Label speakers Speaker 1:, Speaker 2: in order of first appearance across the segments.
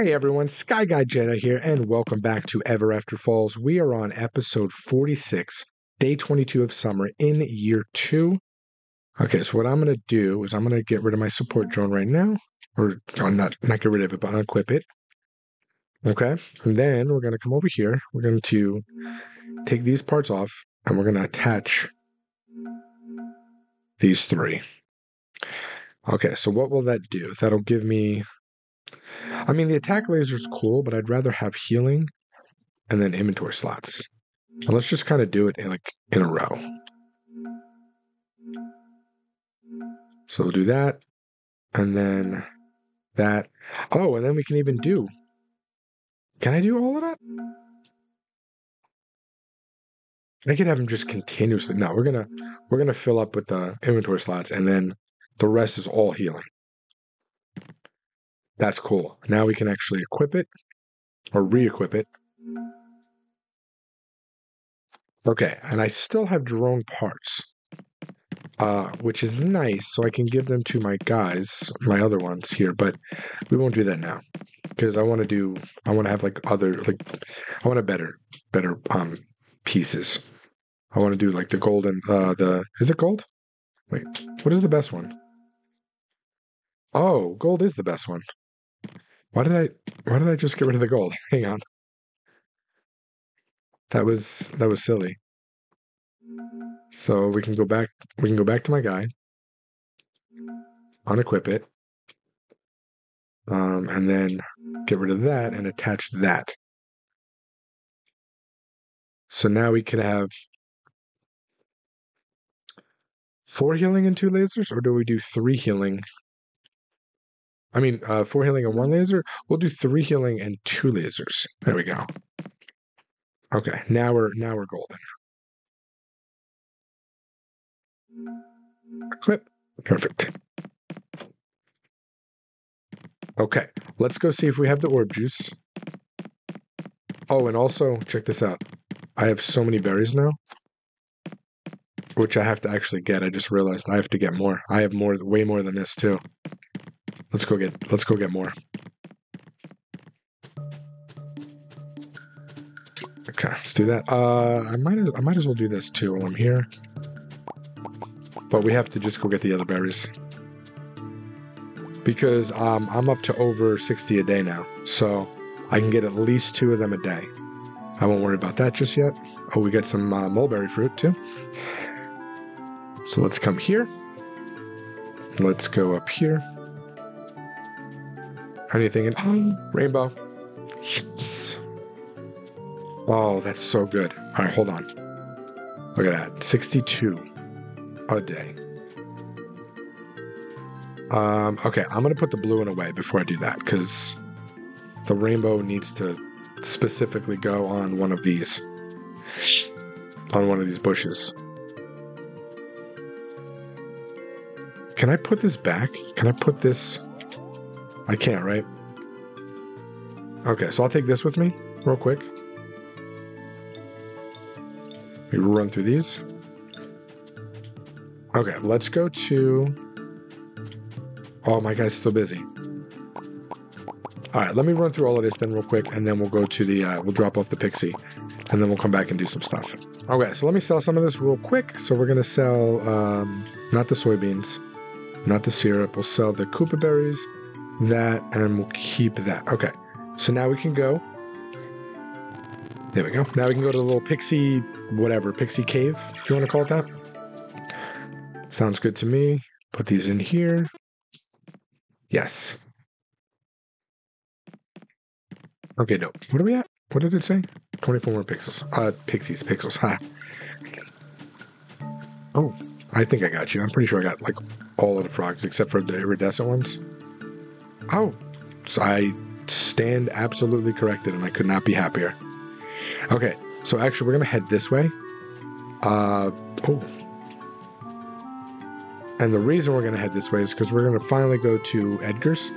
Speaker 1: Hey everyone, Sky Guy Jedi here, and welcome back to Ever After Falls. We are on episode 46, day 22 of summer in year two. Okay, so what I'm going to do is I'm going to get rid of my support drone right now, or oh, not not get rid of it, but unequip it. Okay, and then we're going to come over here. We're going to take these parts off, and we're going to attach these three. Okay, so what will that do? That'll give me I mean, the attack laser is cool, but I'd rather have healing and then inventory slots. And let's just kind of do it in like in a row. So we'll do that, and then that. Oh, and then we can even do. Can I do all of that? I could have them just continuously. No, we're gonna we're gonna fill up with the inventory slots, and then the rest is all healing. That's cool. Now we can actually equip it or re-equip it. Okay, and I still have drone parts, uh, which is nice, so I can give them to my guys, my other ones here, but we won't do that now because I want to do, I want to have like other, like, I want a better, better um pieces. I want to do like the golden, uh, the is it gold? Wait, what is the best one? Oh, gold is the best one. Why did I why did I just get rid of the gold? Hang on. That was that was silly. So we can go back we can go back to my guy. Unequip it. Um, and then get rid of that and attach that. So now we can have four healing and two lasers, or do we do three healing I mean, uh, four healing and one laser. We'll do three healing and two lasers. There we go. Okay, now we're now we're golden. Equip. Perfect. Okay, let's go see if we have the orb juice. Oh, and also check this out. I have so many berries now, which I have to actually get. I just realized I have to get more. I have more, way more than this too. Let's go get let's go get more. Okay, let's do that. Uh, I might I might as well do this too while I'm here. But we have to just go get the other berries because um, I'm up to over 60 a day now, so I can get at least two of them a day. I won't worry about that just yet. Oh, we got some uh, mulberry fruit too. So let's come here. Let's go up here anything in rainbow. Yes. Oh, that's so good. All right, hold on. Look at that. 62 a day. Um, okay, I'm going to put the blue one away before I do that because the rainbow needs to specifically go on one of these. On one of these bushes. Can I put this back? Can I put this I can't, right? Okay, so I'll take this with me real quick. We run through these. Okay, let's go to. Oh, my guy's still busy. All right, let me run through all of this then real quick, and then we'll go to the. Uh, we'll drop off the pixie, and then we'll come back and do some stuff. Okay, so let me sell some of this real quick. So we're gonna sell um, not the soybeans, not the syrup. We'll sell the Koopa berries, that, and we'll keep that. Okay, so now we can go. There we go. Now we can go to the little pixie, whatever, pixie cave, if you want to call it that. Sounds good to me. Put these in here. Yes. Okay, no. What are we at? What did it say? 24 more pixels. Uh, pixies, pixels. Ha. Oh, I think I got you. I'm pretty sure I got like all of the frogs except for the iridescent ones. Oh, I stand absolutely corrected, and I could not be happier. Okay, so actually, we're gonna head this way. Uh oh. And the reason we're gonna head this way is because we're gonna finally go to Edgar's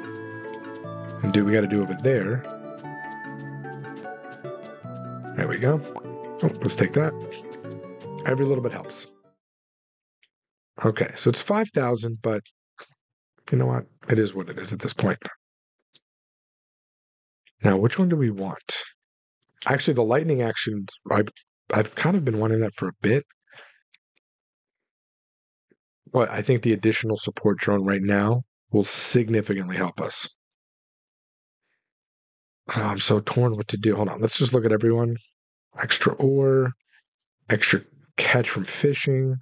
Speaker 1: and do we got to do over there. There we go. Oh, let's take that. Every little bit helps. Okay, so it's 5,000, but you know what? It is what it is at this point. Now, which one do we want? Actually, the lightning actions, I've, I've kind of been wanting that for a bit. But I think the additional support drone right now will significantly help us. Oh, I'm so torn what to do. Hold on. Let's just look at everyone. Extra ore, extra catch from fishing,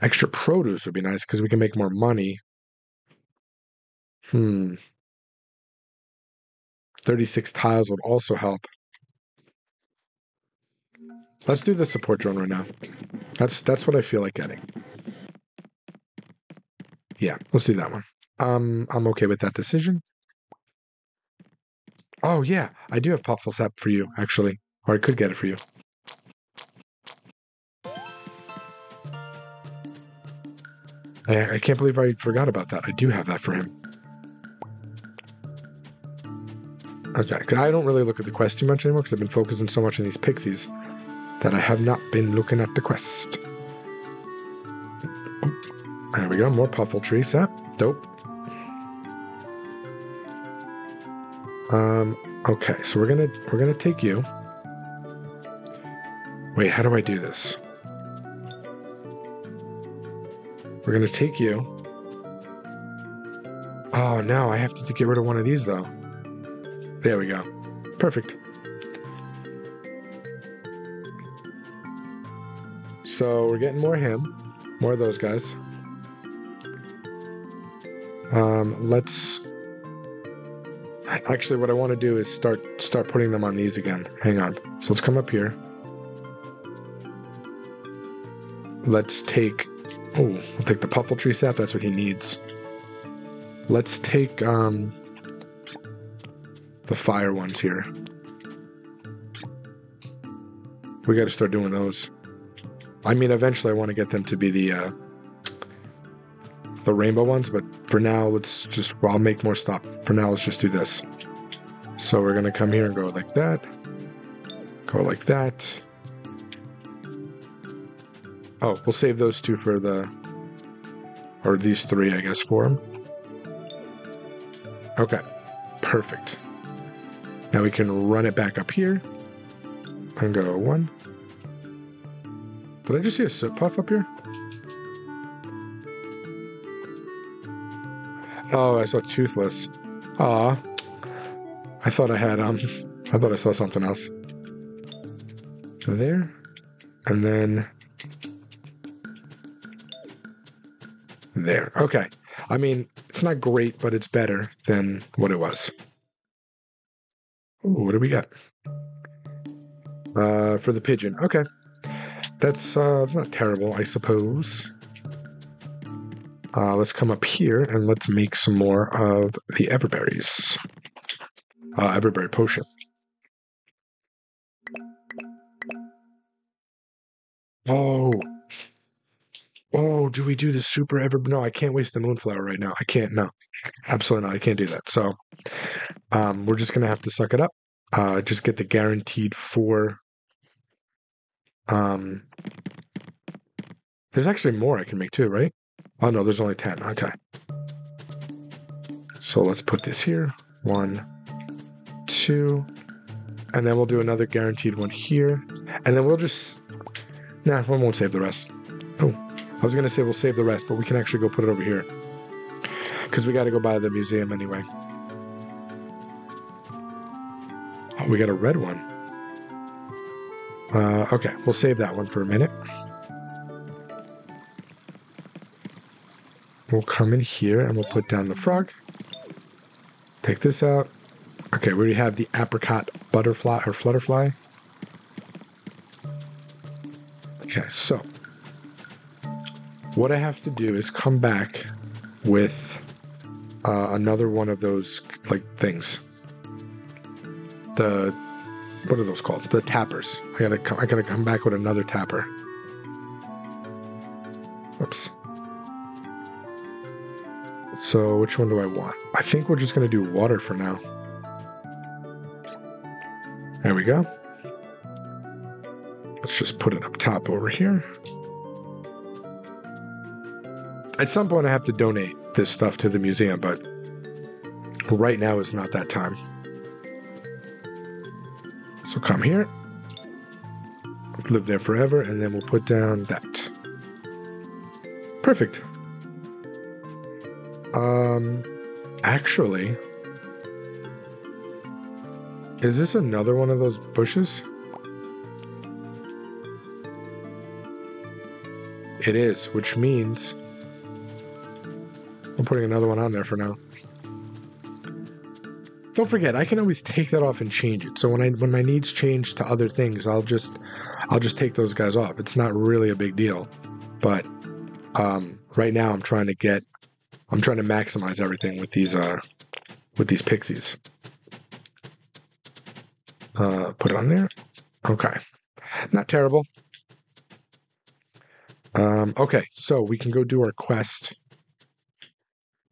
Speaker 1: extra produce would be nice because we can make more money. Hmm. 36 tiles would also help. Let's do the support drone right now. That's that's what I feel like getting. Yeah, let's do that one. Um, I'm okay with that decision. Oh yeah, I do have Puffle Sap for you, actually. Or I could get it for you. I, I can't believe I forgot about that. I do have that for him. Okay, because I don't really look at the quest too much anymore because I've been focusing so much on these pixies that I have not been looking at the quest. There we go, more puffle tree sap. Dope. Um, okay, so we're gonna we're gonna take you. Wait, how do I do this? We're gonna take you. Oh no, I have to get rid of one of these though. There we go. Perfect. So we're getting more him, more of those guys. Um, let's. Actually, what I want to do is start start putting them on these again. Hang on. So let's come up here. Let's take. Oh, we'll take the puffle tree sap. That's what he needs. Let's take um, the fire ones here. We got to start doing those. I mean, eventually, I want to get them to be the uh, the rainbow ones, but for now, let's just, well, I'll make more stuff. For now, let's just do this. So we're going to come here and go like that. Go like that. Oh, we'll save those two for the, or these three, I guess, for them. Okay, perfect. Now we can run it back up here and go one. Did I just see a soot puff up here? Oh, I saw toothless. Ah, I thought I had um, I thought I saw something else. There, and then there. Okay. I mean, it's not great, but it's better than what it was. Ooh, what do we got? Uh, for the pigeon. Okay. That's uh, not terrible, I suppose. Uh, let's come up here and let's make some more of the everberries. Uh, everberry potion. Oh. Oh, do we do the super ever? No, I can't waste the moonflower right now. I can't. No, absolutely not. I can't do that. So, um, we're just gonna have to suck it up. Uh, just get the guaranteed four. Um, there's actually more I can make too, right? Oh no, there's only 10. Okay. So let's put this here. One, two, and then we'll do another guaranteed one here. And then we'll just, nah, we won't save the rest. I was going to say we'll save the rest, but we can actually go put it over here. Because we got to go by the museum anyway. Oh, we got a red one. Uh, okay, we'll save that one for a minute. We'll come in here and we'll put down the frog. Take this out. Okay, we have the apricot butterfly or flutterfly. Okay, so what I have to do is come back with uh, another one of those like things. The what are those called? The tappers. I gotta I gotta come back with another tapper. Whoops. So which one do I want? I think we're just to do water for now. There we go. Let's just put it up top over here. At some point, I have to donate this stuff to the museum, but right now is not that time. So come here. Live there forever, and then we'll put down that. Perfect. Um, actually, is this another one of those bushes? It is, which means putting another one on there for now. Don't forget, I can always take that off and change it. So when I when my needs change to other things, I'll just I'll just take those guys off. It's not really a big deal. But um, right now I'm trying to get I'm trying to maximize everything with these uh with these pixies. Uh, put it on there. Okay, not terrible. Um, okay, so we can go do our quest.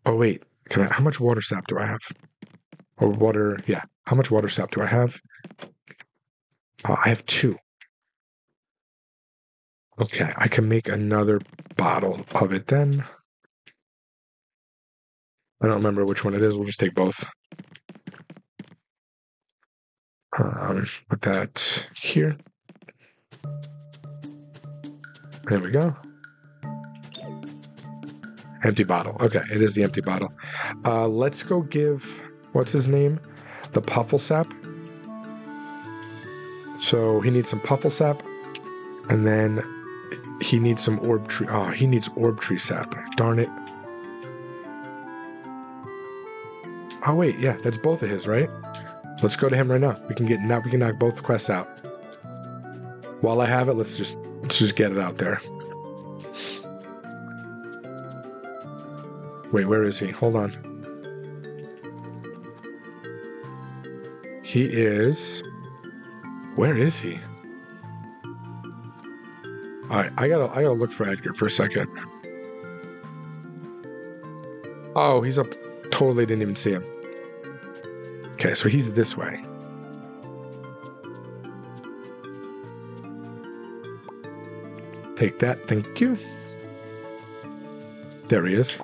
Speaker 1: Oh wait, can I, how much water sap do I have? Or water? Yeah, how much water sap do I have? Uh, I have two. Okay, I can make another bottle of it then. I don't remember which one it is. We'll just take both. Um, put that here. There we go. Empty bottle. Okay, it is the empty bottle. Uh, let's go give what's his name, the puffle sap. So he needs some puffle sap, and then he needs some orb tree. Oh, he needs orb tree sap. Darn it. Oh wait, yeah, that's both of his, right? Let's go to him right now. We can get now. We can knock both quests out. While I have it, let's just let's just get it out there. Wait, where is he? Hold on. He is. Where is he? All right, I gotta I gotta look for Edgar for a second. Oh, he's up. Totally didn't even see him. Okay, so he's this way. Take that, thank you. There he is.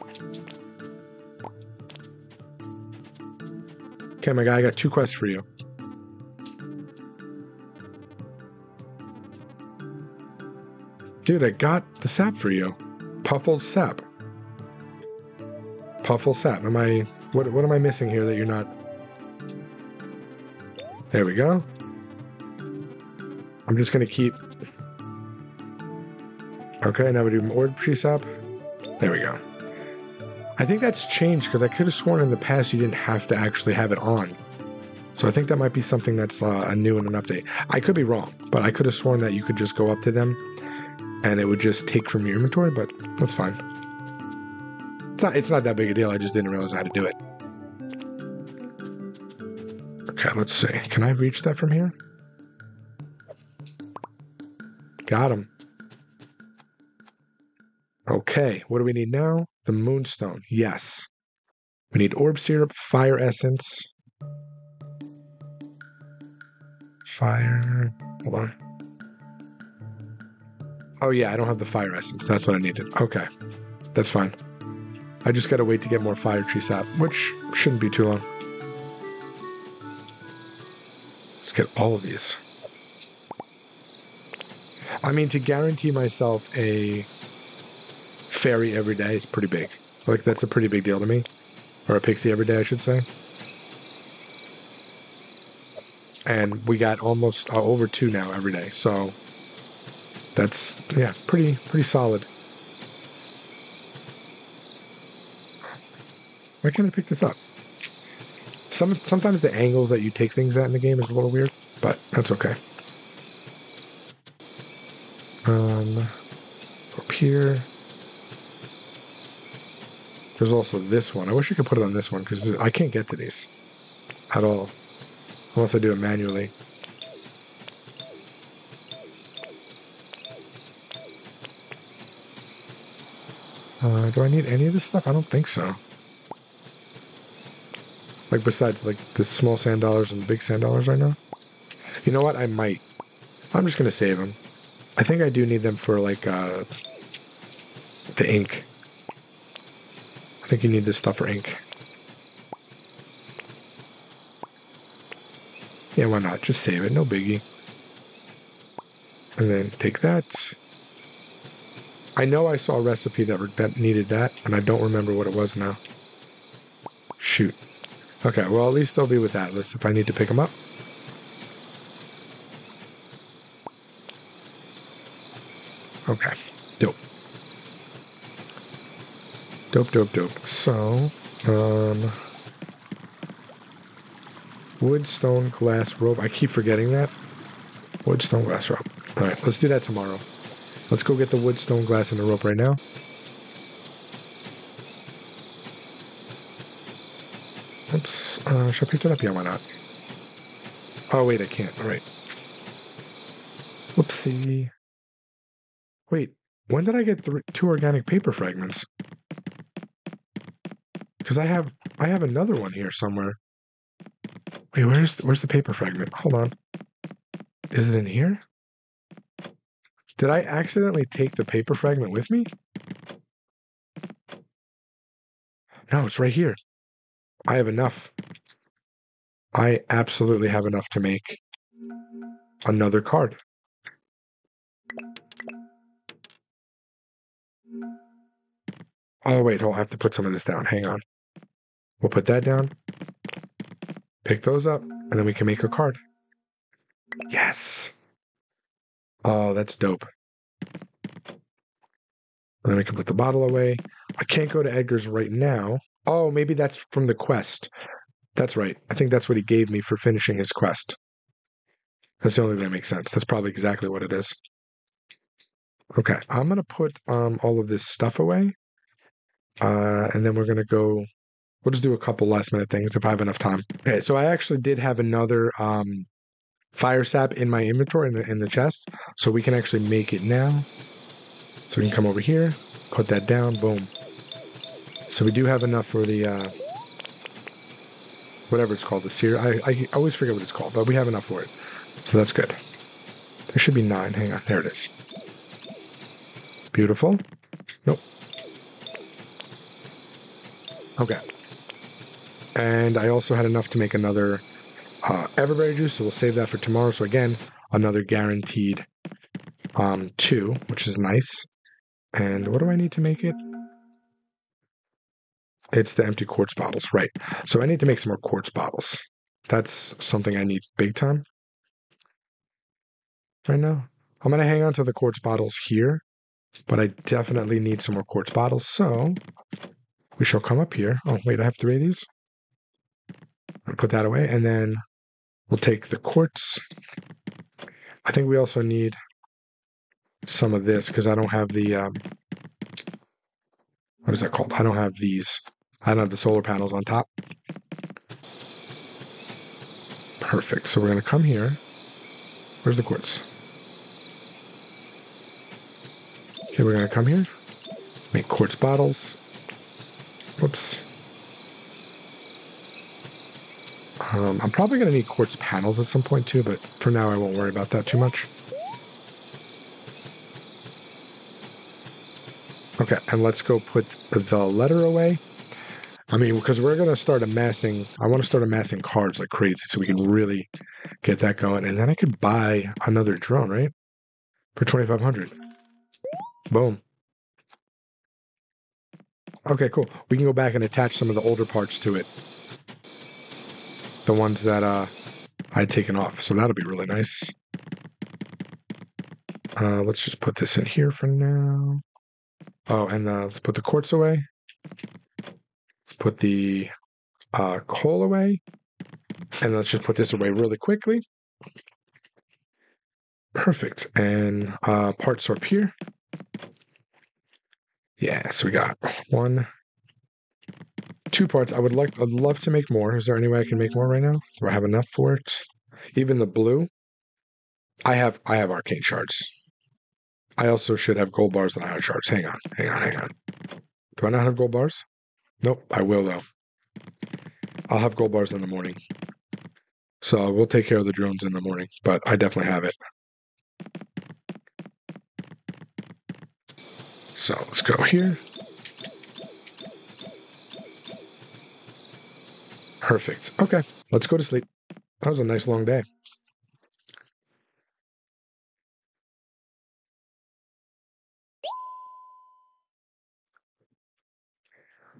Speaker 1: Okay, my guy, I got two quests for you. Dude, I got the sap for you. Puffle sap. Puffle sap. Am I what what am I missing here that you're not There we go. I'm just gonna keep Okay, now we do orb tree sap. There we go. I think that's changed because I could have sworn in the past you didn't have to actually have it on. So I think that might be something that's uh, a new in an update. I could be wrong, but I could have sworn that you could just go up to them and it would just take from your inventory, but that's fine. It's not it's not that big a deal. I just didn't realize how to do it. Okay, let's see. Can I reach that from here? Got him. Okay, what do we need now? The moonstone. Yes. We need orb syrup, fire essence. Fire. Hold on. Oh, yeah, I don't have the fire essence. That's what I needed. Okay. That's fine. I just gotta wait to get more fire tree sap, which shouldn't be too long. Let's get all of these. I mean, to guarantee myself a fairy every day is pretty big. Like, that's a pretty big deal to me. Or a pixie every day, I should say. And we got almost uh, over two now every day. So that's, yeah, pretty, pretty solid. Why can't I pick this up? Some, sometimes the angles that you take things at in the game is a little weird, but that's okay. Um, up here. There's also this one. I wish I could put it on this one because I can't get to these at all. Unless I do it manually. Uh, do I need any of this stuff? I don't think so. Like besides like the small sand dollars and the big sand dollars right now. You know what? I might. I'm just gonna save them. I think I do need them for like uh, the ink. I think you need this stuff for ink. Yeah, why not? Just save it. No biggie. And then take that. I know I saw a recipe that that needed that, and I don't remember what it was now. Shoot. Okay, well, at least they'll be with Atlas if I need to pick them up. Okay, dope. Dope, dope, dope. So, um, wood, stone, glass, rope. I keep forgetting that. Wood, stone, glass, rope. All right, let's do that tomorrow. Let's go get the wood, stone, glass, and the rope right now. Oops. Uh, should I pick it up? Yeah, why not? Oh, wait, I can't. All right. Whoopsie. Wait, when did I get two organic paper fragments? Because I have I have another one here somewhere. Wait, where's the, where's the paper fragment? Hold on. Is it in here? Did I accidentally take the paper fragment with me? No, it's right here. I have enough. I absolutely have enough to make another card. Oh, wait, I'll have to put some of this down. Hang on. We'll put that down, pick those up, and then we can make a card. Yes. Oh, that's dope. And then we can put the bottle away. I can't go to Edgar's right now. Oh, maybe that's from the quest. That's right. I think that's what he gave me for finishing his quest. That's the only thing that makes sense. That's probably exactly what it is. Okay, I'm gonna put um, all of this stuff away, uh, and then we're gonna go. We'll just do a couple last minute things if I have enough time. Okay, so I actually did have another um, fire sap in my inventory in the, in the chest, so we can actually make it now. So we can come over here, put that down, boom. So we do have enough for the uh, whatever it's called, the sear. I, I always forget what it's called, but we have enough for it, so that's good. There should be nine. Hang on, there it is. Beautiful. Nope. Okay. And I also had enough to make another uh, Everberry juice, so we'll save that for tomorrow. So again, another guaranteed um, two, which is nice. And what do I need to make it? It's the empty quartz bottles, right. So I need to make some more quartz bottles. That's something I need big time right now. I'm going to hang on to the quartz bottles here, but I definitely need some more quartz bottles. So we shall come up here. Oh, wait, I have three of these. Put that away. And then we'll take the quartz. I think we also need some of this because I don't have the, um, what is that called? I don't have these. I don't have the solar panels on top. Perfect. So we're going to come here. Where's the quartz? Okay, we're going to come here. Make quartz bottles. Whoops. Um, I'm probably going to need quartz panels at some point too, but for now I won't worry about that too much. Okay, and let's go put the letter away. I mean, because we're going to start amassing, I want to start amassing cards like crazy so we can really get that going. And then I could buy another drone, right? For 2500 Boom. Okay, cool. We can go back and attach some of the older parts to it. The ones that uh, I'd taken off. So that'll be really nice. Uh, let's just put this in here for now. Oh, and uh, let's put the quartz away. Let's put the uh, coal away. And let's just put this away really quickly. Perfect. And uh, parts up here. Yeah, so we got one, two parts. I would like, I'd love to make more. Is there any way I can make more right now? Do I have enough for it? Even the blue. I have, I have arcane shards. I also should have gold bars and iron shards. Hang on, hang on, hang on. Do I not have gold bars? Nope, I will though. I'll have gold bars in the morning. So we'll take care of the drones in the morning, but I definitely have it. So let's go here. Perfect. Okay, let's go to sleep. That was a nice long day.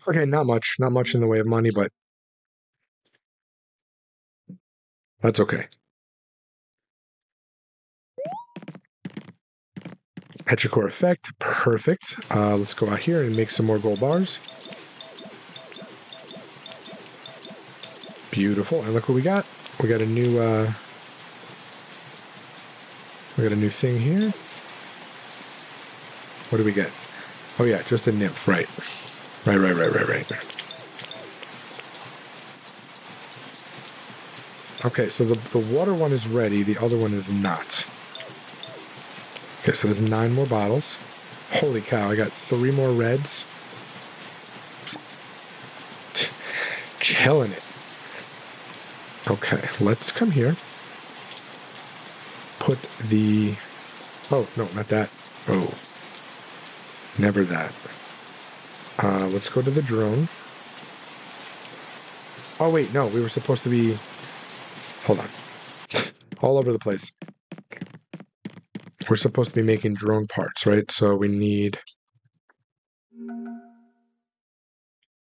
Speaker 1: Okay, not much. Not much in the way of money, but that's okay. Petrichor effect. Perfect. Uh, let's go out here and make some more gold bars. Beautiful. And look what we got. We got a new uh, we got a new thing here. What do we get? Oh yeah, just a nymph, right. Right, right, right, right, right. Okay, so the, the water one is ready, the other one is not. Okay, so there's nine more bottles. Holy cow, I got three more reds. Killing it. Okay, let's come here. Put the... Oh, no, not that. Oh. Never that. Uh, let's go to the drone. Oh, wait, no, we were supposed to be... Hold on. All over the place we're supposed to be making drone parts, right? So we need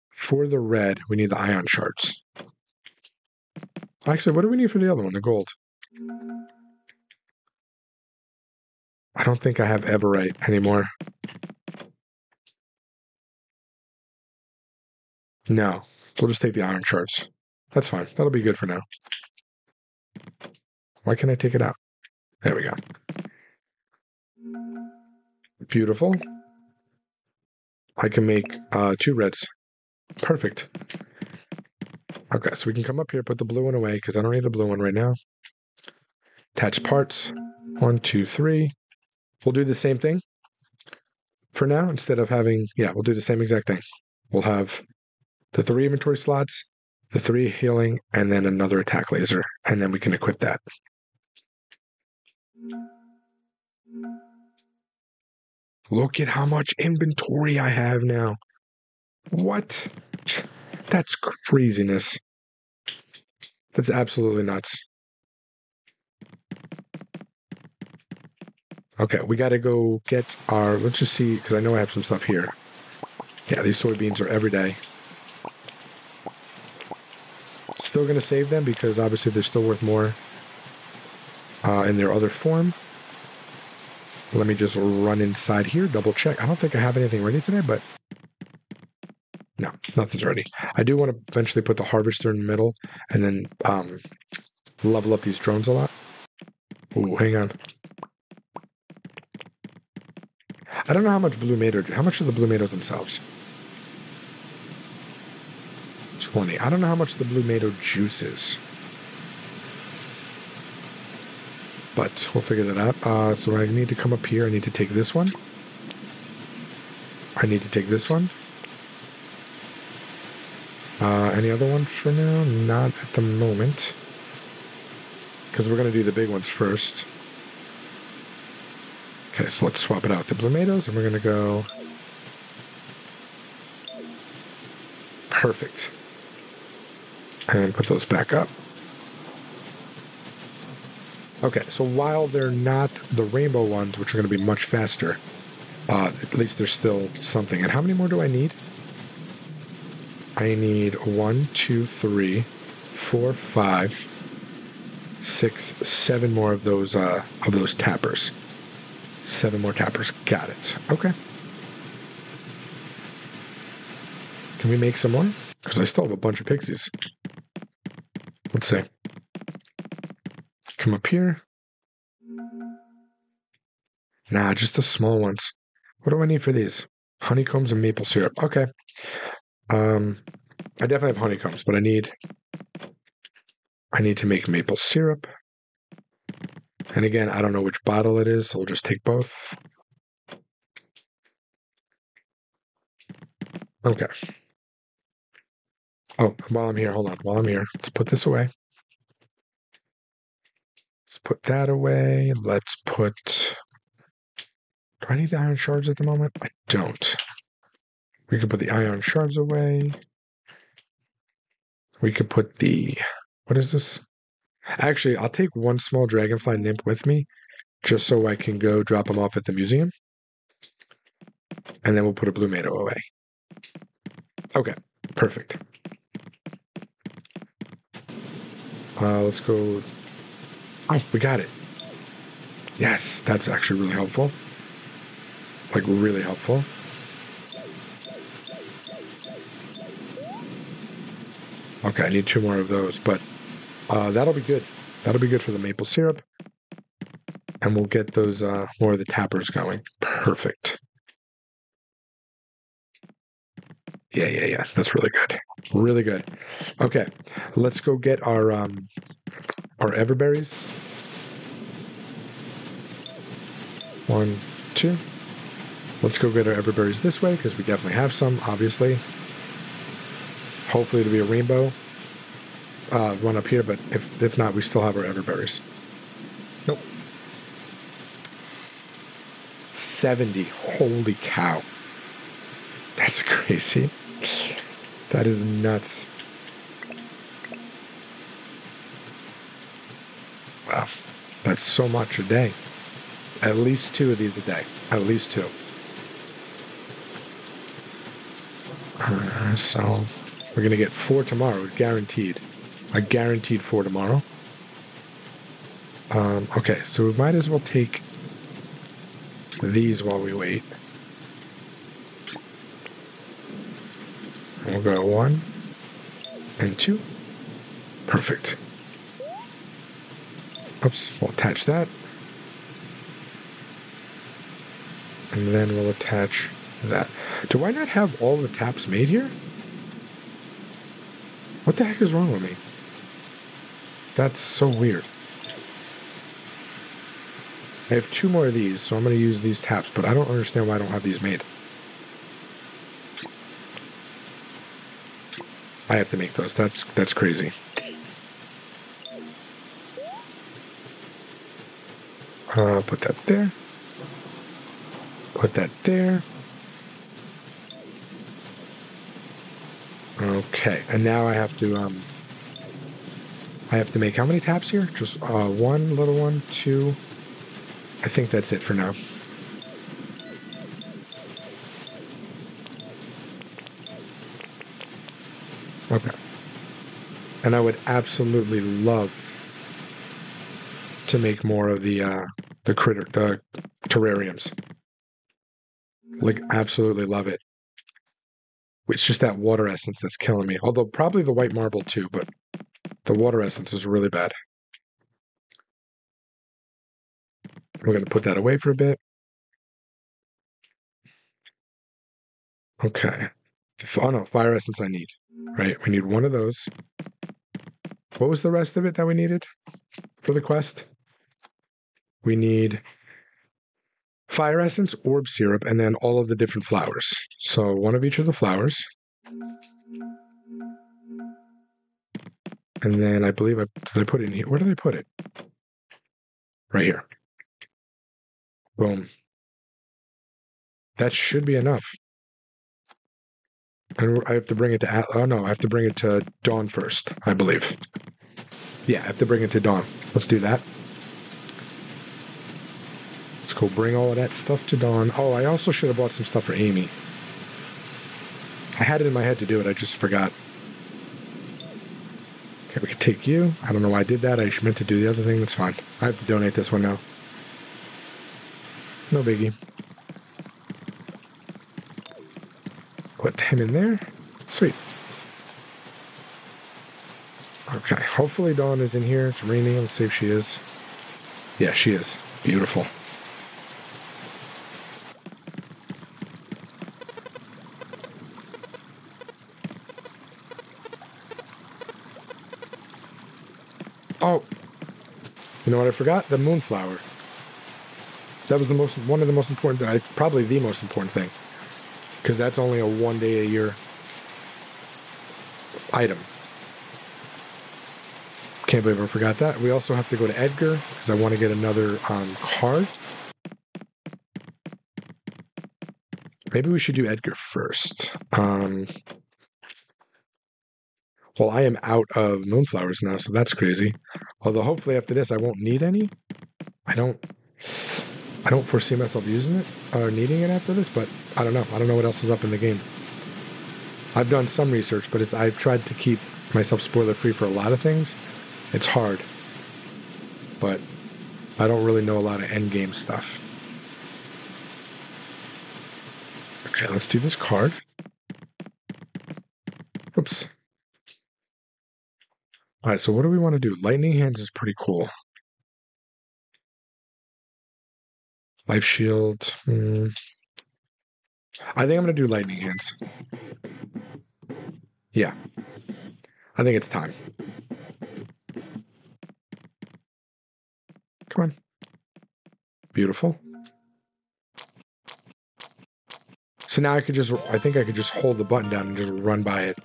Speaker 1: for the red, we need the iron shards. Actually, what do we need for the other one, the gold? I don't think I have Everite anymore. No, we'll just take the iron shards. That's fine. That'll be good for now. Why can't I take it out? There we go. Beautiful. I can make uh, two reds. Perfect. Okay, so we can come up here, put the blue one away because I don't need the blue one right now. Attach parts. One, two, three. We'll do the same thing for now instead of having, yeah, we'll do the same exact thing. We'll have the three inventory slots, the three healing, and then another attack laser, and then we can equip that. Look at how much inventory I have now. What? That's craziness. That's absolutely nuts. Okay, we got to go get our. Let's just see, because I know I have some stuff here. Yeah, these soybeans are every day. Still to save them because obviously they're still worth more uh, in their other form. Let me just run inside here, double check. I don't think I have anything ready today, but nothing's ready. I do want to eventually put the harvester in the middle and then um, level up these drones a lot. Oh, hang on. I don't know how much blue mato. How much are the blue matos themselves? 20. I don't know how much the blue mato juice is. but we'll figure that out. Uh, so I need to come up here. I need to take this one. I need to take this one. Uh, any other one for now? Not at the moment. Because we're going to do the big ones first. Okay, so let's swap it out. The matos, and we're going to go... Perfect. And put those back up. Okay, so while they're not the rainbow ones, which are going to be much faster, uh, at least there's still something. And how many more do I need? I need one, two, three, four, five, six, seven more of those uh, of those tappers. Seven more tappers. Got it. Okay. Can we make some more? Because I still have a bunch of pixies. Let's see. Come up here. Nah, just the small ones. What do I need for these? Honeycombs and maple syrup. Okay. Um, I definitely have honeycombs, but I need I need to make maple syrup. And again, I don't know which bottle it is, so we'll just take both. Okay. Oh, while I'm here, hold on. While I'm here, let's put this away. Let's put that away. Let's put. Do I need iron shards at the moment? I don't. We could put the iron shards away. We could put the. What is this? Actually, I'll take one small dragonfly nymph with me just so I can go drop them off at the museum. And then we'll put a blue Mato away. Okay, perfect. Uh, let's go. Oh, we got it. Yes, that's actually really helpful. Like, really helpful. Okay, I need two more of those, but uh, that'll be good. That'll be good for the maple syrup. And we'll get those uh, more of the tappers going. Perfect. Yeah, yeah, yeah. That's really good. Really good. Okay, let's go get our um, our everberries. One, two. Let's go get our everberries this way because we definitely have some, obviously. Hopefully it'll be a rainbow uh, one up here, but if, if not, we still have our everberries. Nope. 70. Holy cow. That's crazy. That is nuts. Wow. That's so much a day. At least two of these a day. At least two. Uh, so we're going to get four tomorrow, guaranteed. A guaranteed four tomorrow. Um, okay, so we might as well take these while we wait. We'll go one and two. Perfect. Oops, we'll attach that. And then we'll attach that. Do I not have all the taps made here? What the heck is wrong with me? That's so weird. I have two more of these, so I'm going to use these taps, but I don't understand why I don't have these made. I have to make those. That's that's crazy. Uh, put that there. Put that there. Okay, and now I have to um, I have to make how many taps here? Just uh, one little one, two. I think that's it for now. Okay. And I would absolutely love to make more of the uh, the critter the terrariums. Like absolutely love it. It's just that water essence that's killing me. Although probably the white marble too, but the water essence is really bad. We're going to put that away for a bit. Okay. Oh no, fire essence I need. Right? We need one of those. What was the rest of it that we needed for the quest? We need fire essence, orb syrup, and then all of the different flowers. So one of each of the flowers. And then I believe I did I put it in here. Where did I put it? Right here. Boom. That should be enough. And I have to bring it to oh no, I have to bring it to Dawn first, I believe. Yeah, I have to bring it to Dawn. Let's do that. Let's go bring all of that stuff to Dawn. Oh, I also should have bought some stuff for Amy. I had it in my head to do it, I just forgot. Okay, we can take you. I don't know why I did that. I meant to do the other thing. That's fine. I have to donate this one now. No biggie. Put him in there. Sweet. Okay, hopefully Dawn is in here. It's raining. Let's see if she is. Yeah, she is. Beautiful. Oh, you know what I forgot? The moonflower. That was the most one of the most important, probably the most important thing, because that's only a one day a year item. Can't believe I forgot that. We also have to go to Edgar because I want to get another um, card. Maybe we should do Edgar first. Um, Well, I am out of moonflowers now, so that's crazy. Although hopefully after this I won't need any. I don't I don't foresee myself using it or needing it after this, but I don't know. I don't know what else is up in the game. I've done some research, but it's I've tried to keep myself spoiler free for a lot of things. It's hard. But I don't really know a lot of end game stuff. Okay, let's do this card. Oops. All right, so what do we want to do? Lightning Hands is pretty cool. Life Shield. Hmm. I think I'm going to do Lightning Hands. Yeah. I think it's time. Come on. Beautiful. So now I could just, I think I could just hold the button down and just run by it.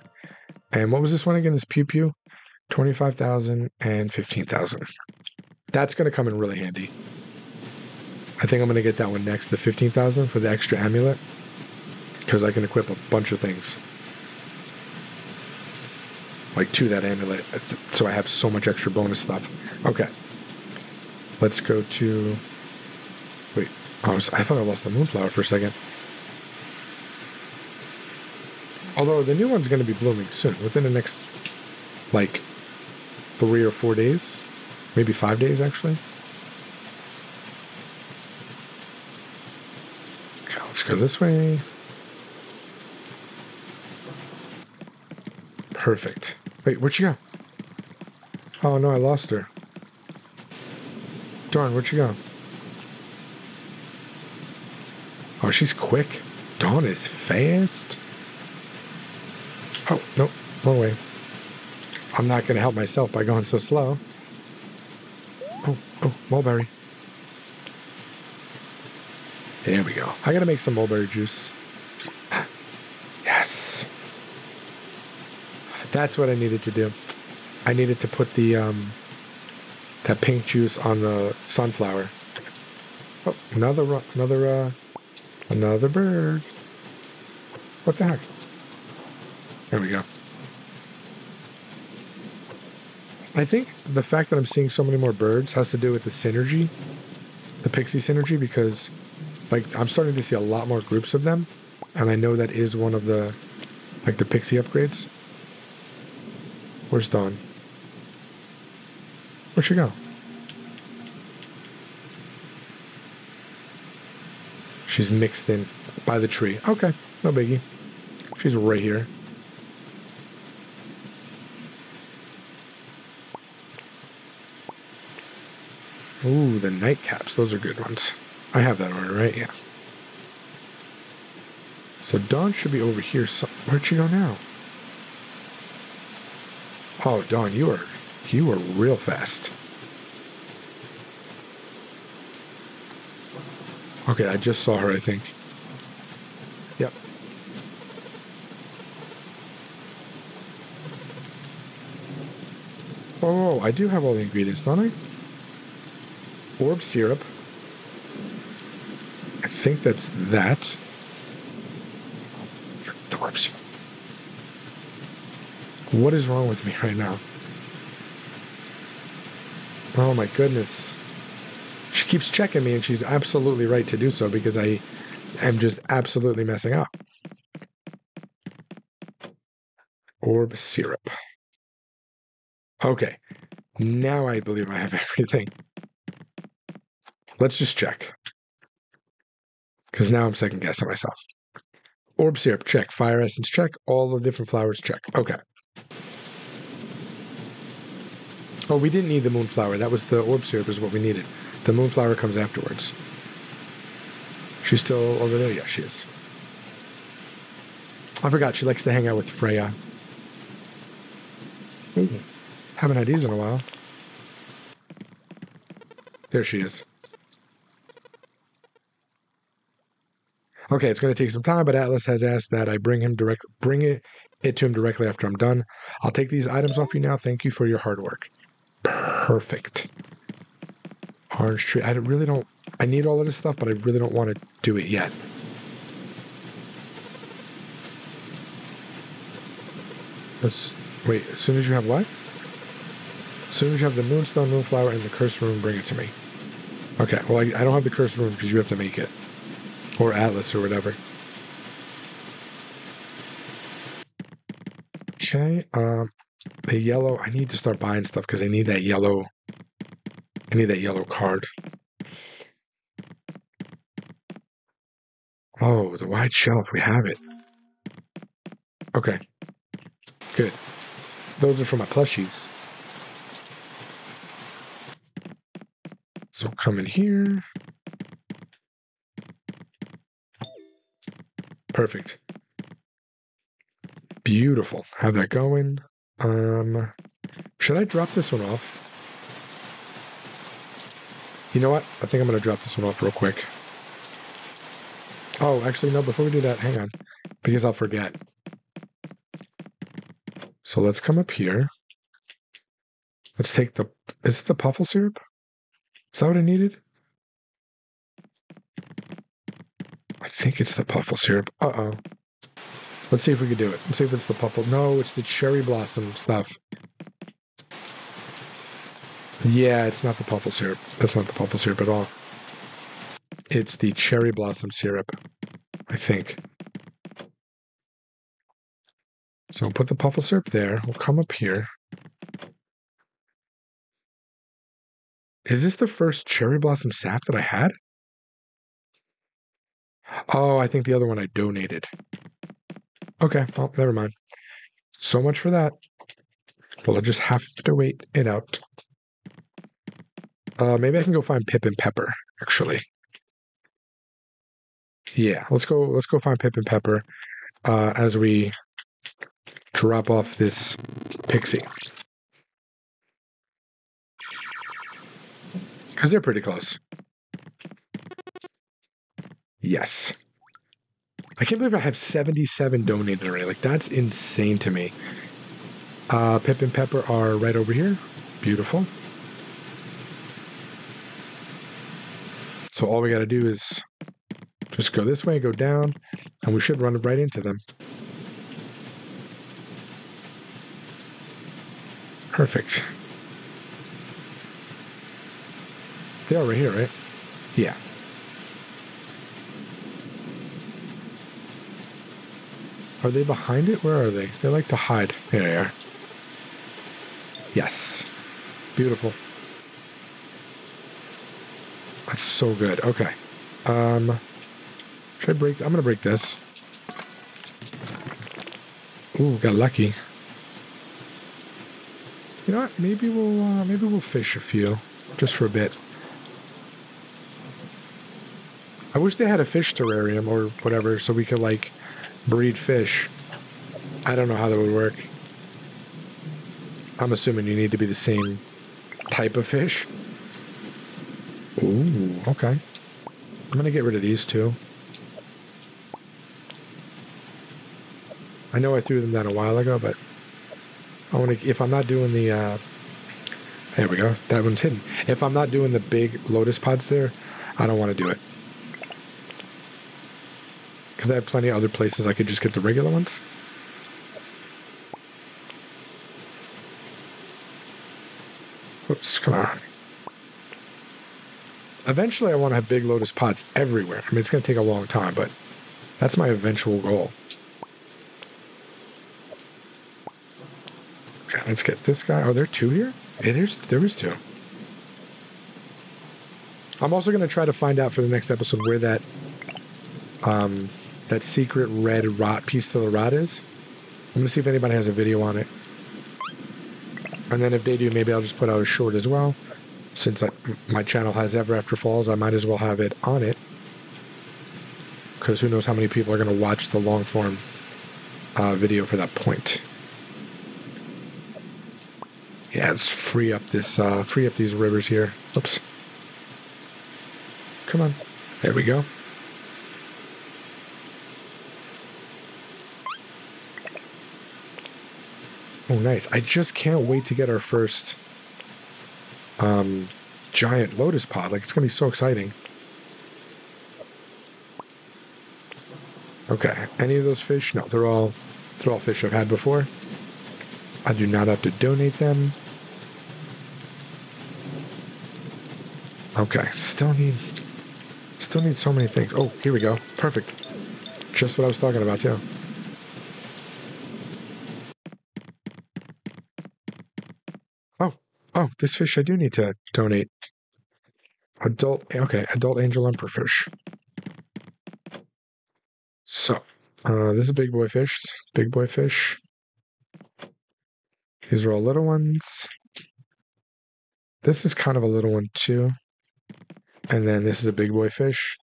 Speaker 1: And what was this one again? This Pew Pew? 25,000 and 15,000. That's going to come in really handy. I think I'm going to get that one next, the 15,000 for the extra amulet. Because I can equip a bunch of things. Like to that amulet. Uh, so I have so much extra bonus stuff. Okay. Let's go to... Wait. I, was, I thought I lost the moonflower for a second. Although the new one's going to be blooming soon, within the next, like, three or four days. Maybe five days, actually. Okay, let's go this way. Perfect. Wait, where'd she go? Oh no, I lost her. Darn, where'd she go? Oh, she's quick. Dawn is fast. Oh, no, wrong way. I'm not going to help myself by going so slow. Oh, oh, mulberry. There we go. I got to make some mulberry juice. Yes. That's what I needed to do. I needed to put the um, that pink juice on the sunflower. Oh, another another uh, another bird. What the heck? There we go. I think the fact that I'm seeing so many more birds has to do with the synergy, the pixie synergy, because like I'm starting to see a lot more groups of them, and I know that is one of the like the pixie upgrades. Where's Dawn? Where'd she go? She's mixed in by the tree. Okay, no biggie. She's right here. Ooh, the nightcaps. Those are good ones. I have that order, right? Yeah. So Dawn should be over here. So where'd she go now? Oh, Dawn, you are you are real fast. Okay, I just saw her, I think. Yep. Oh, I do have all the ingredients, don't I? Orb syrup. I think that's that. The orb syrup. What is wrong with me right now? Oh my goodness. She keeps checking me, and she's absolutely right to do so because I am just absolutely messing up. Orb syrup. Okay. Now I believe I have everything. Let's just check. Because now I'm second guessing myself. Orb syrup, check. Fire essence, check. All the different flowers, check. Okay. Oh, we didn't need the moonflower. That was the orb syrup is what we needed. The moonflower comes afterwards. She's still over there? Yeah, she is. I forgot she likes to hang out with Freya. Haven't had these in a while. There she is. Okay, it's going to take some time, but Atlas has asked that I bring him direct, bring it, it to him directly after I'm done. I'll take these items off you now. Thank you for your hard work. Perfect. Orange tree. I really don't. I need all of this stuff, but I really don't want to do it yet. Let's Wait, as soon as you have what? As soon as you have the moonstone, moonflower, and the cursed rune, bring it to me. Okay, well, I, I don't have the cursed rune because you have to make it. Or Atlas or whatever. Okay, um, the yellow, I need to start buying stuff because I need that yellow, I need that yellow card. Oh, the wide shelf, we have it. Okay, good. Those are for my plushies. So come in here. Perfect. Beautiful. Have that going. Um, should I drop this one off? You know what? I think I'm going to drop this one off real quick. Oh, actually, no, before we do that, hang on. Because I'll forget. So let's come up here. Let's take the, is it the puffle syrup? Is that what I needed? I think it's the puffle syrup. Uh-oh. Let's see if we can do it. Let's see if it's the puffle. No, it's the cherry blossom stuff. Yeah, it's not the puffle syrup. That's not the puffle syrup at all. It's the cherry blossom syrup, I think. So we'll put the puffle syrup there. We'll come up here. Is this the first cherry blossom sap that I had? Oh, I think the other one I donated. Okay, well, never mind. So much for that. Well, I'll just have to wait it out. Uh, maybe I can go find Pip and Pepper, actually. Yeah, let's go. Let's go find Pip and Pepper uh, as we drop off this pixie because they're pretty close. Yes. I can't believe I have 77 donated already. Like, that's insane to me. Uh, Pip and Pepper are right over here. Beautiful. So all we got to do is just go this way, go down, and we should run right into them. Perfect. They are right here, right? Yeah. Are they behind it? Where are they? They like to hide. There they are. Yes. Beautiful. That's so good. Okay. Um, should I break? I'm gonna break this. Ooh, got lucky. You know what? Maybe we'll uh, maybe we'll fish a few just for a bit. I wish they had a fish terrarium or whatever so we could like breed fish. I don't know how that would work. I'm assuming you need to be the same type of fish. Ooh, okay. I'm gonna get rid of these two. I know I threw them down a while ago, but I want to. If I'm not doing the, uh, there we go. That one's hidden. If I'm not doing the big lotus pods there, I don't want to do it because I have plenty of other places I could just get the regular ones. Oops, come on. Eventually, I want to have big lotus pods everywhere. I mean, it's going to take a long time, but that's my eventual goal. Okay, let's get this guy. Oh, there are two here? It is, there is two. I'm also going to try to find out for the next episode where that um, that secret red rot piece to the rod is. I'm gonna see if anybody has a video on it. And then if they do, maybe I'll just put out a short as well. Since I, my channel has Ever After Falls, I might as well have it on it. Because who knows how many people are going to watch the long form uh, video for that point. Yeah, let's free up this, uh, free up these rivers here. Oops. Come on. There we go. Oh, nice. I just can't wait to get our first um, giant lotus pod. Like, it's going to be so exciting. Okay. Any of those fish? No, they're all they're all fish I've had before. I do not have to donate them. Okay, still need still need so many things. Oh, here we go. Perfect. Just what I was talking about too. Oh, oh, this fish I do need to donate. Adult okay, adult angel emperor fish. So uh, this is a big boy fish. Big boy fish. These are all little ones. This is kind of a little one too. And then this is a big boy fish.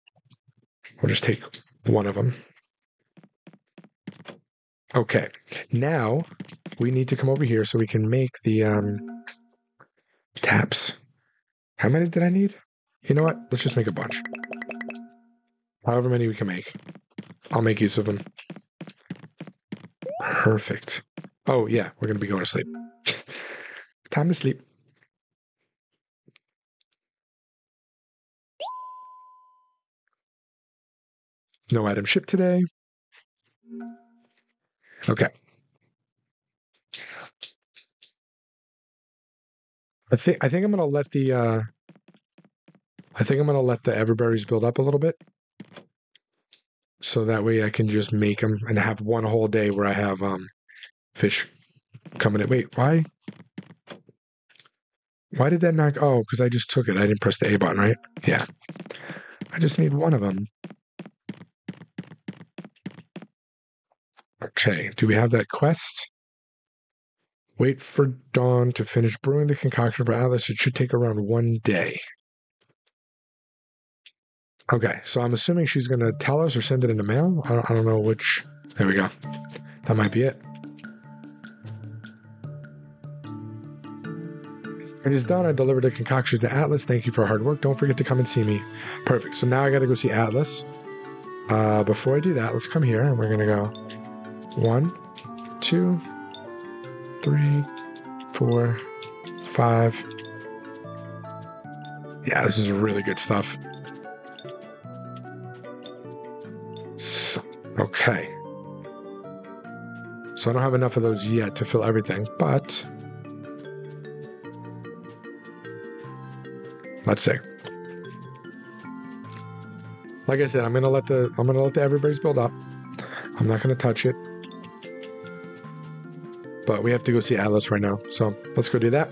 Speaker 1: We'll just take one of them. Okay, now we need to come over here so we can make the um, taps. How many did I need? You know what? Let's just make a bunch. However many we can make. I'll make use of them. Perfect. Oh, yeah, we're going to be going to sleep. Time to sleep. No item shipped today. Okay. I think I think I'm gonna let the uh I think I'm gonna let the everberries build up a little bit. So that way I can just make them and have one whole day where I have um fish coming in. Wait, why? Why did that not? Oh, because I just took it. I didn't press the A button, right? Yeah. I just need one of them. Okay, do we have that quest? Wait for dawn to finish brewing the concoction for Atlas. It should take around one day. Okay, so I'm assuming she's going to tell us or send it in the mail. I don't, I don't know which. There we go. That might be it. It is done. I delivered a concoction to Atlas. Thank you for hard work. Don't forget to come and see me. Perfect. So now I got to go see Atlas. Uh, before I do that, let's come here and we're going to go one, two, three, four, five. Yeah, this is really good stuff. Okay. So I don't have enough of those yet to fill everything, but let's see. Like I said, I'm gonna let the I'm gonna let the everberries build up. I'm not gonna touch it. But we have to go see Atlas right now. So let's go do that.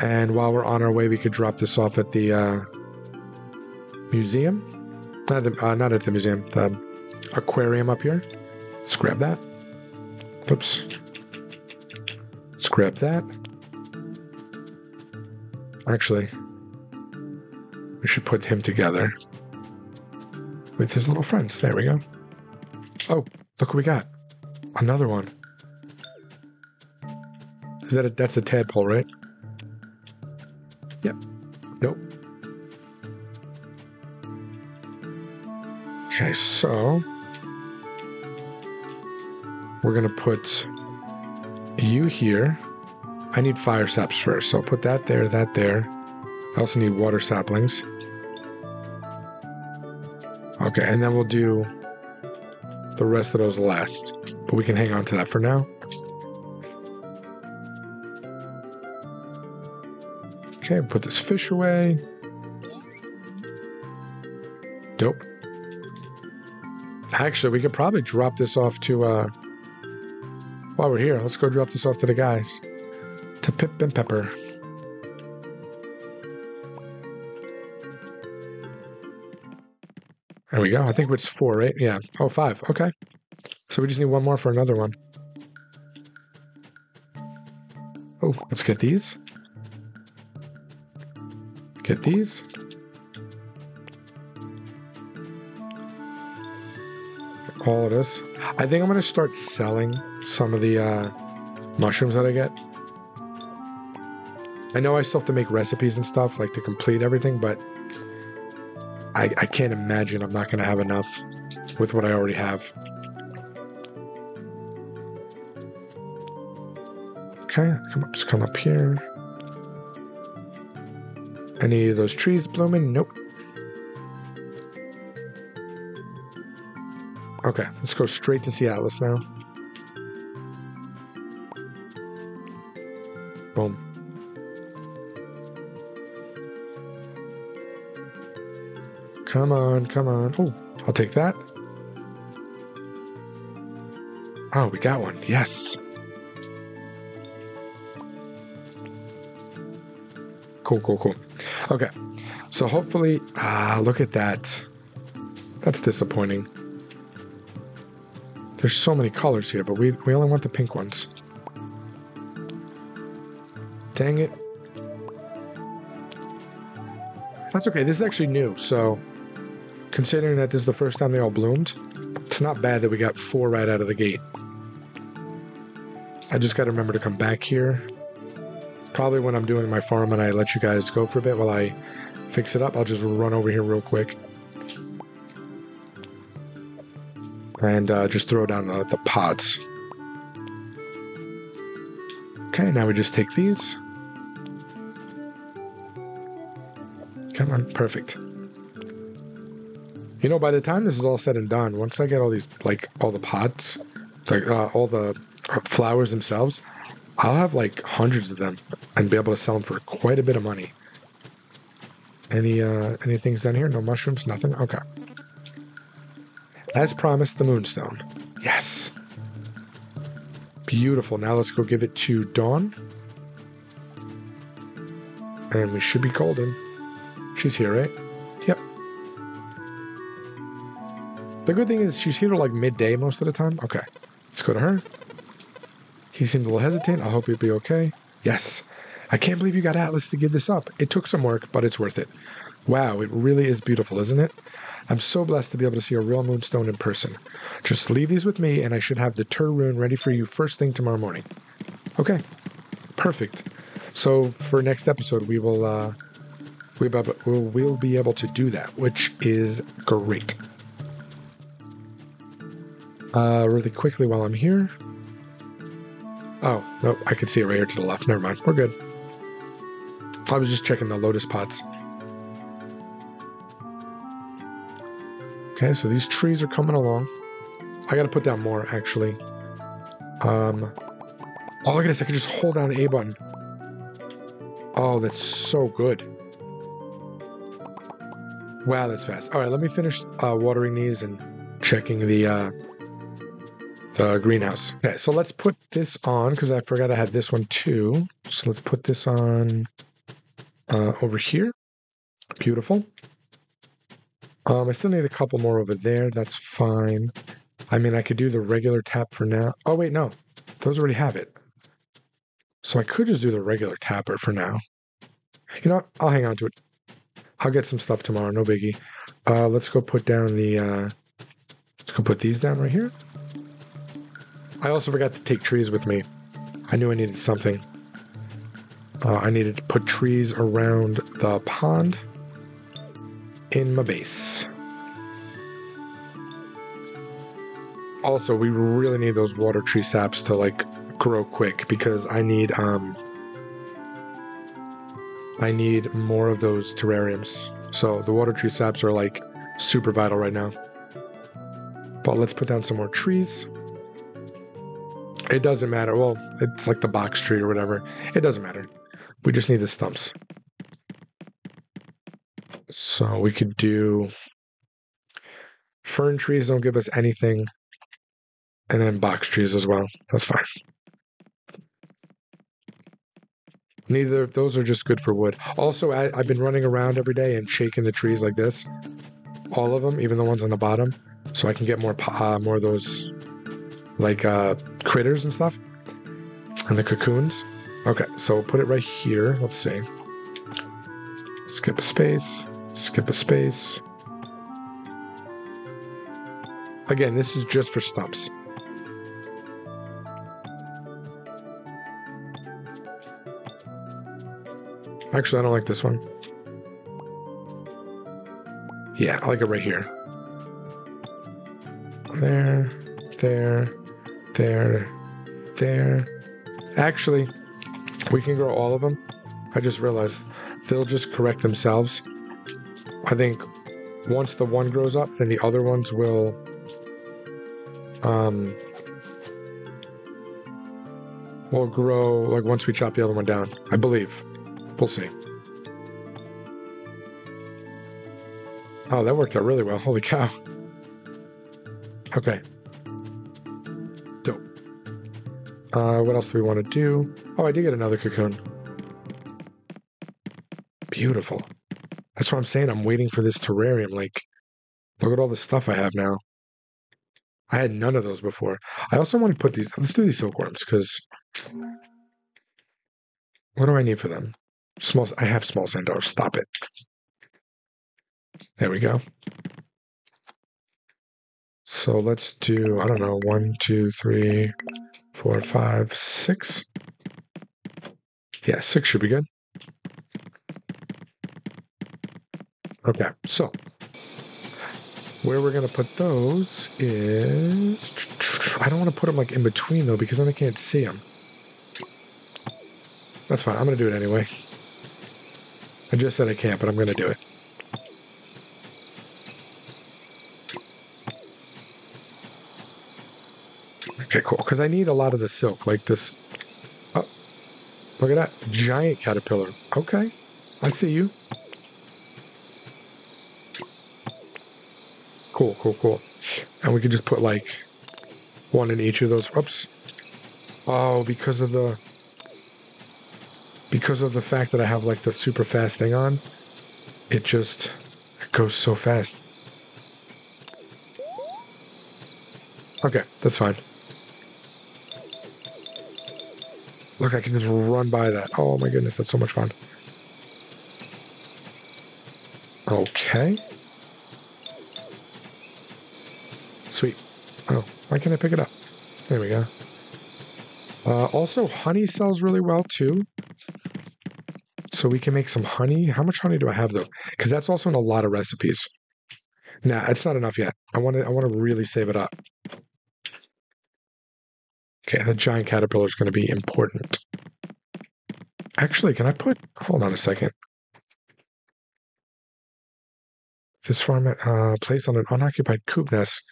Speaker 1: And while we're on our way, we could drop this off at the uh, museum. Not, the, uh, not at the museum, the aquarium up here. Let's grab that. Oops. Let's grab that. Actually, we should put him together with his little friends. There we go. Oh, look what we got. Another one. Is that a, that's a tadpole, right? Yep. Nope. Okay, so we're gonna put you here. I need fire saps first, so I'll put that there, that there. I also need water saplings. Okay, and then we'll do the rest of those last. But we can hang on to that for now. Okay, put this fish away. Dope. Actually, we could probably drop this off to, uh, while we're here, let's go drop this off to the guys. To Pip and Pepper. There we go. I think it's four, right? Yeah. Oh, five. Okay. So we just need one more for another one. Oh, let's get these. These. All of this. I think I'm going to start selling some of the uh, mushrooms that I get. I know I still have to make recipes and stuff, like to complete everything, but I, I can't imagine I'm not going to have enough with what I already have. Okay, come up, come up here. Any of those trees blooming? Nope. Okay, let's go straight to see Atlas now. Boom. Come on, come on. Oh, I'll take that. Oh, we got one. Yes. Cool, cool, cool. Okay. So hopefully, ah, look at that. That's disappointing. There's so many colors here, but we, we only want the pink ones. Dang it. That's okay. This is actually new, so considering that this is the first time they all bloomed, it's not bad that we got four right out of the gate. I just got to remember to come back here. Probably when I'm doing my farm and I let you guys go for a bit while I fix it up, I'll just run over here real quick. And uh, just throw down the, the pods. Okay, now we just take these. Come on, perfect. You know, by the time this is all said and done, once I get all these, like, all the pots, like, uh, all the flowers themselves, I'll have, like, hundreds of them and be able to sell them for quite a bit of money. Any, uh, any things down here? No mushrooms? Nothing? Okay. As promised, the moonstone. Yes. Beautiful. Now let's go give it to Dawn. And we should be golden. She's here, right? Yep. The good thing is she's here like midday most of the time. Okay. Let's go to her. He seemed a little hesitant. I hope you'll be okay. Yes. I can't believe you got Atlas to give this up. It took some work, but it's worth it. Wow, it really is beautiful, isn't it? I'm so blessed to be able to see a real moonstone in person. Just leave these with me, and I should have the Tur rune ready for you first thing tomorrow morning. Okay, perfect. So for next episode, we will uh, we will be able to do that, which is great. Uh, really quickly while I'm here. Oh no, I can see it right here to the left. Never mind, we're good. I was just checking the lotus pots. Okay, so these trees are coming along. I gotta put down more, actually. Um, oh, look at this. I can just hold down the A button. Oh, that's so good. Wow, that's fast. All right, let me finish uh, watering these and checking the uh, the greenhouse. Okay, so let's put this on because I forgot I had this one too. So let's put this on uh, over here. Beautiful. Um, I still need a couple more over there. That's fine. I mean, I could do the regular tap for now. Oh, wait, no. Those already have it. So I could just do the regular tapper for now. You know what? I'll hang on to it. I'll get some stuff tomorrow. No biggie. Uh, let's go put down the... Uh, let's go put these down right here. I also forgot to take trees with me. I knew I needed something. Uh, I needed to put trees around the pond in my base. Also, we really need those water tree saps to like grow quick because I need um I need more of those terrariums. So the water tree saps are like super vital right now. But let's put down some more trees. It doesn't matter. Well, it's like the box tree or whatever. It doesn't matter. We just need the stumps. So we could do fern trees don't give us anything. And then box trees as well. That's fine. Neither of those are just good for wood. Also, I, have been running around every day and shaking the trees like this. All of them, even the ones on the bottom, so I can get more uh, more of those like uh, critters and stuff. And the cocoons. Okay, so we'll put it right here. Let's see. Skip a space. Skip a space. Again, this is just for stumps. Actually, I don't like this one. Yeah, I like it right here. There, there, there, there. Actually, we can grow all of them. I just realized they'll just correct themselves. I think once the one grows up, then the other ones will um will grow like once we chop the other one down. I believe. We'll see. Oh, that worked out really well. Holy cow. Okay. Uh, what else do we want to do? Oh, I did get another cocoon. Beautiful. That's what I'm saying. I'm waiting for this terrarium. Like, look at all the stuff I have now. I had none of those before. I also want to put these. Let's do these silkworms because what do I need for them? Small. I have small sandars. Stop it. There we go. So let's do, I don't know, one, two, three, four, five, six. Yeah, six should be good. Okay, so where we're going to put those is, I don't want to put them like in between though, because then I can't see them. That's fine. I'm going to do it anyway. I just said I can't, but I'm going to do it. Okay, cool. Because I need a lot of the silk, like this. Oh, look at that giant caterpillar. Okay, I see you. Cool, cool, cool. And we can just put like one in each of those. Oops. Oh, because of the because of the fact that I have like the super fast thing on, it just it goes so fast. Okay, that's fine. Look, I can just run by that. Oh my goodness, that's so much fun. Okay. Sweet. Oh, why can't I pick it up? There we go. Uh, also, honey sells really well too. So we can make some honey. How much honey do I have though? Because that's also in a lot of recipes. Nah, it's not enough yet. I want to. I want to really save it up. The giant caterpillar is going to be important. Actually, can I put, hold on a second. This farm uh, placed on an unoccupied coop nest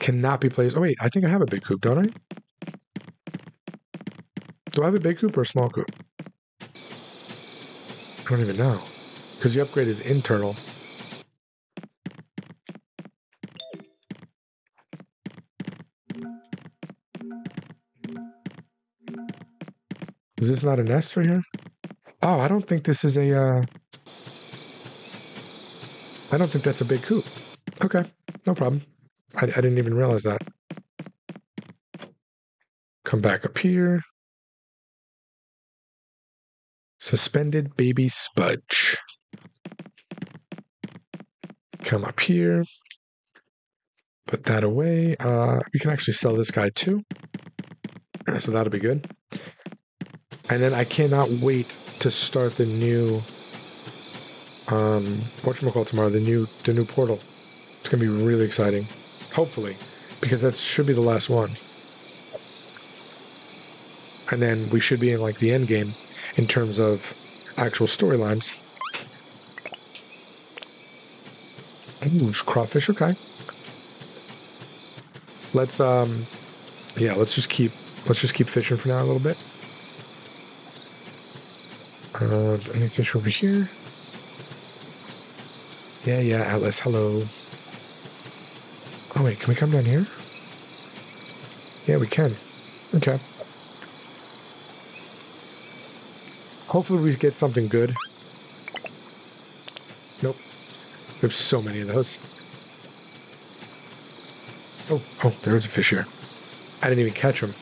Speaker 1: cannot be placed. Oh, wait, I think I have a big coop, don't I? Do I have a big coop or a small coop? I don't even know. Because the upgrade is internal. Is this not a nest right here? Oh, I don't think this is a. Uh... I don't think that's a big coop. Okay, no problem. I, I didn't even realize that. Come back up here. Suspended baby spudge. Come up here. Put that away. Uh, we can actually sell this guy too. So that'll be good. And then I cannot wait to start the new um whatchamacall tomorrow, the new the new portal. It's gonna be really exciting. Hopefully. Because that should be the last one. And then we should be in like the end game in terms of actual storylines. Ooh, crawfish, okay. Let's um yeah, let's just keep let's just keep fishing for now a little bit. Uh, any fish over here? Yeah, yeah, Atlas, hello. Oh, wait, can we come down here? Yeah, we can. Okay. Hopefully we get something good. Nope. There's so many of those. Oh, oh, there's a fish here. I didn't even catch him.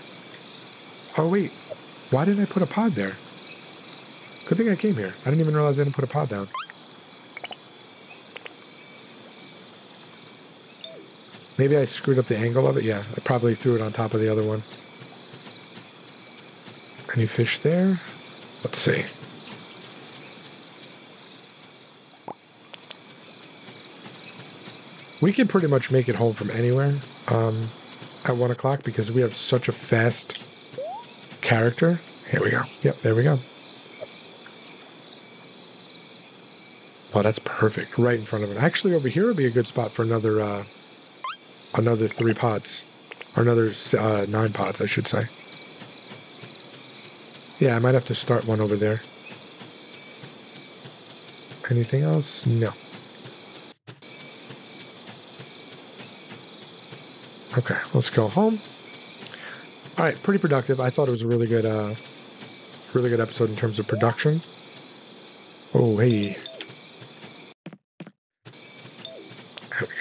Speaker 1: Oh, wait. Why didn't I put a pod there? Good thing I came here. I didn't even realize I didn't put a pod down. Maybe I screwed up the angle of it. Yeah, I probably threw it on top of the other one. Any fish there? Let's see. We can pretty much make it home from anywhere um, at 1 o'clock because we have such a fast character. Here we go. Yep, there we go. Oh, that's perfect. Right in front of it. Actually, over here would be a good spot for another, uh, another three pots. Or another uh, nine pots, I should say. Yeah, I might have to start one over there. Anything else? No. Okay, let's go home. All right, pretty productive. I thought it was a really good, uh, really good episode in terms of production. Oh, hey.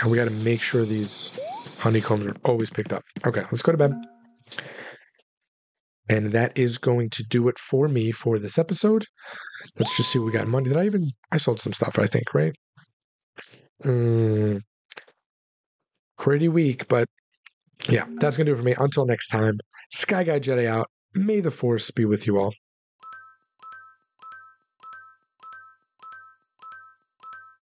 Speaker 1: We got to make sure these honeycombs are always picked up. Okay, let's go to bed. And that is going to do it for me for this episode. Let's just see what we got money. Did I even? I sold some stuff, I think, right? Mm, pretty weak, but yeah, that's to do it for me. Until next time, Sky Guy Jedi out. May the Force be with you all.